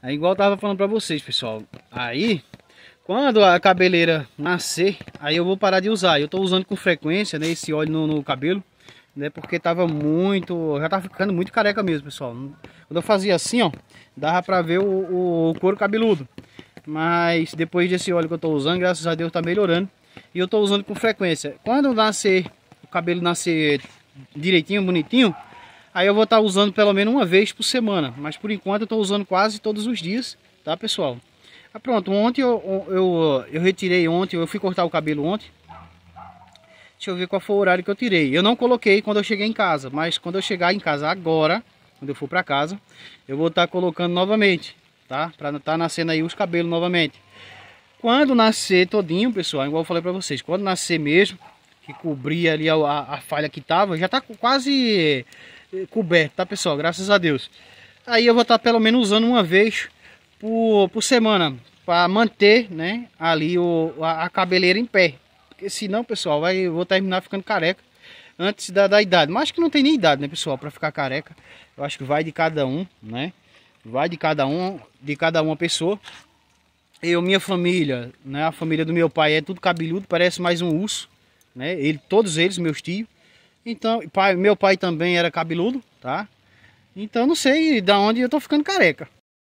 Aí igual eu tava falando pra vocês, pessoal. Aí, quando a cabeleira nascer, aí eu vou parar de usar. Eu tô usando com frequência, né, esse óleo no, no cabelo, né, porque tava muito, já tava ficando muito careca mesmo, pessoal. Quando eu fazia assim, ó, dava pra ver o, o couro cabeludo. Mas depois desse óleo que eu tô usando, graças a Deus tá melhorando. E eu tô usando com frequência. Quando nascer, o cabelo nascer direitinho, bonitinho, Aí eu vou estar usando pelo menos uma vez por semana. Mas por enquanto eu estou usando quase todos os dias, tá pessoal? Ah, pronto, ontem eu, eu, eu retirei ontem, eu fui cortar o cabelo ontem. Deixa eu ver qual foi o horário que eu tirei. Eu não coloquei quando eu cheguei em casa, mas quando eu chegar em casa agora, quando eu for para casa, eu vou estar colocando novamente, tá? Para estar tá nascendo aí os cabelos novamente. Quando nascer todinho, pessoal, igual eu falei para vocês, quando nascer mesmo, que cobrir ali a, a, a falha que tava, já tá quase coberto, tá pessoal? Graças a Deus. Aí eu vou estar tá pelo menos usando uma vez por, por semana para manter, né, ali o, a, a, cabeleira em pé. Porque senão, pessoal, vai, eu vou terminar ficando careca antes da, da idade. Mas acho que não tem nem idade, né, pessoal, para ficar careca. Eu acho que vai de cada um, né? Vai de cada um, de cada uma pessoa. Eu, minha família, né, a família do meu pai é tudo cabeludo, parece mais um urso, né? Ele, todos eles, meus tios. Então, pai, meu pai também era cabeludo, tá? Então não sei da onde eu tô ficando careca.